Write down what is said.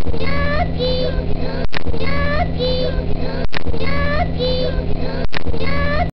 Yeah.